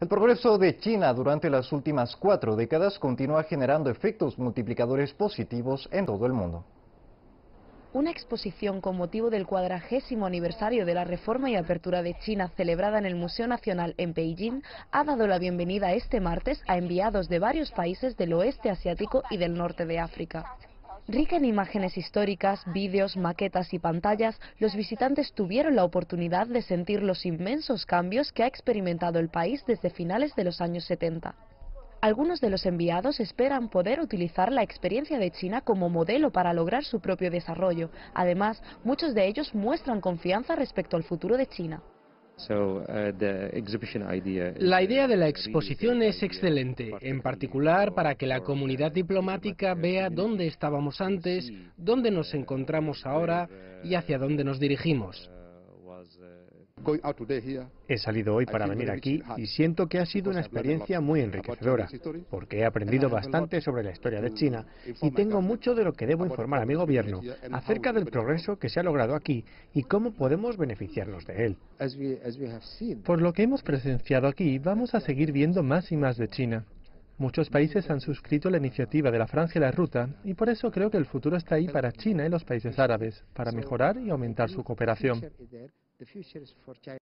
El progreso de China durante las últimas cuatro décadas continúa generando efectos multiplicadores positivos en todo el mundo. Una exposición con motivo del cuadragésimo aniversario de la reforma y apertura de China celebrada en el Museo Nacional en Beijing ha dado la bienvenida este martes a enviados de varios países del oeste asiático y del norte de África. Rica en imágenes históricas, vídeos, maquetas y pantallas, los visitantes tuvieron la oportunidad de sentir los inmensos cambios que ha experimentado el país desde finales de los años 70. Algunos de los enviados esperan poder utilizar la experiencia de China como modelo para lograr su propio desarrollo. Además, muchos de ellos muestran confianza respecto al futuro de China. Uh, la idea de la exposición es excelente, en particular para que la comunidad diplomática vea dónde estábamos antes, dónde nos encontramos ahora y hacia dónde nos dirigimos. He salido hoy para venir aquí y siento que ha sido una experiencia muy enriquecedora, porque he aprendido bastante sobre la historia de China y tengo mucho de lo que debo informar a mi gobierno acerca del progreso que se ha logrado aquí y cómo podemos beneficiarnos de él. Por lo que hemos presenciado aquí, vamos a seguir viendo más y más de China. Muchos países han suscrito la iniciativa de la Francia y la Ruta y por eso creo que el futuro está ahí para China y los países árabes, para mejorar y aumentar su cooperación. The future is for China.